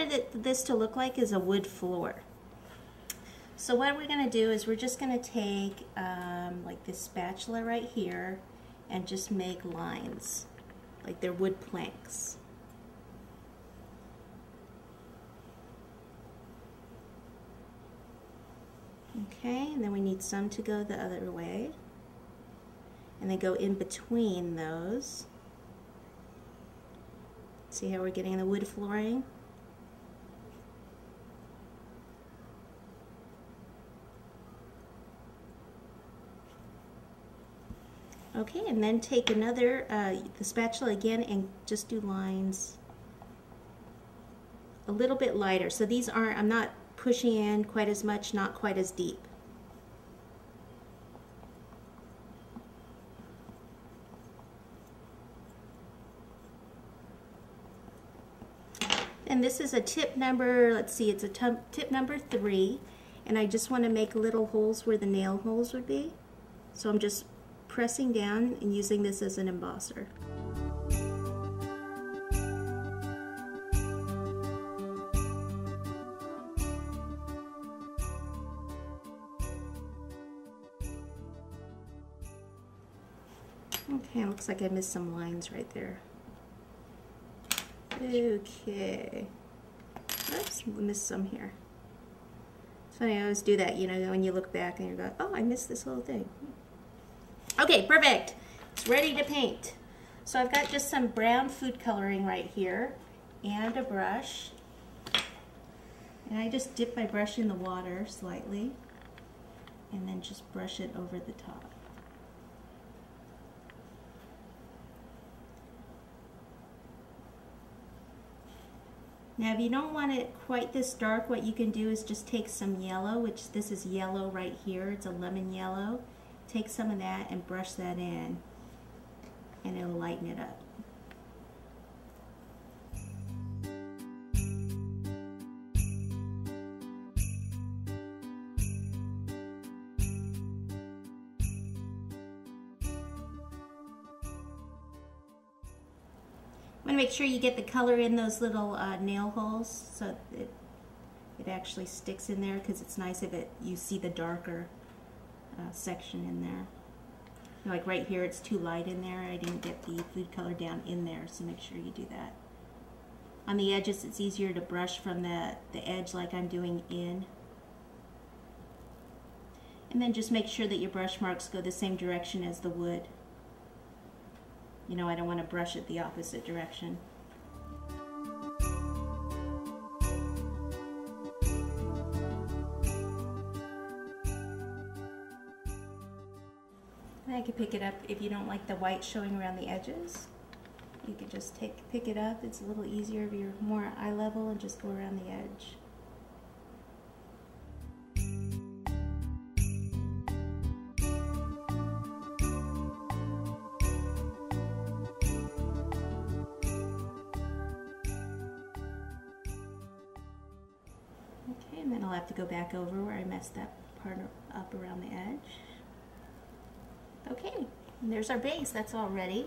Wanted it, this to look like is a wood floor. So what we're going to do is we're just going to take um, like this spatula right here and just make lines like they're wood planks. Okay, and then we need some to go the other way. And they go in between those. See how we're getting the wood flooring? Okay, and then take another, uh, the spatula again and just do lines a little bit lighter. So these aren't, I'm not pushing in quite as much, not quite as deep. And this is a tip number, let's see, it's a tip number three. And I just want to make little holes where the nail holes would be. So I'm just pressing down and using this as an embosser. Okay, looks like I missed some lines right there. Okay. Oops, missed some here. It's funny, I always do that, you know, when you look back and you go, oh, I missed this little thing. Okay, perfect. It's ready to paint. So I've got just some brown food coloring right here and a brush. And I just dip my brush in the water slightly and then just brush it over the top. Now if you don't want it quite this dark, what you can do is just take some yellow, which this is yellow right here, it's a lemon yellow. Take some of that and brush that in and it'll lighten it up. want to make sure you get the color in those little uh, nail holes so it, it actually sticks in there because it's nice if it you see the darker uh, section in there. Like right here it's too light in there. I didn't get the food color down in there so make sure you do that. On the edges it's easier to brush from the, the edge like I'm doing in. And then just make sure that your brush marks go the same direction as the wood. You know, I don't want to brush it the opposite direction. I could pick it up if you don't like the white showing around the edges. You could just take pick it up. It's a little easier if you're more eye level and just go around the edge. Okay, and then I'll have to go back over where I messed that part up around the edge. Okay, and there's our base. That's all ready.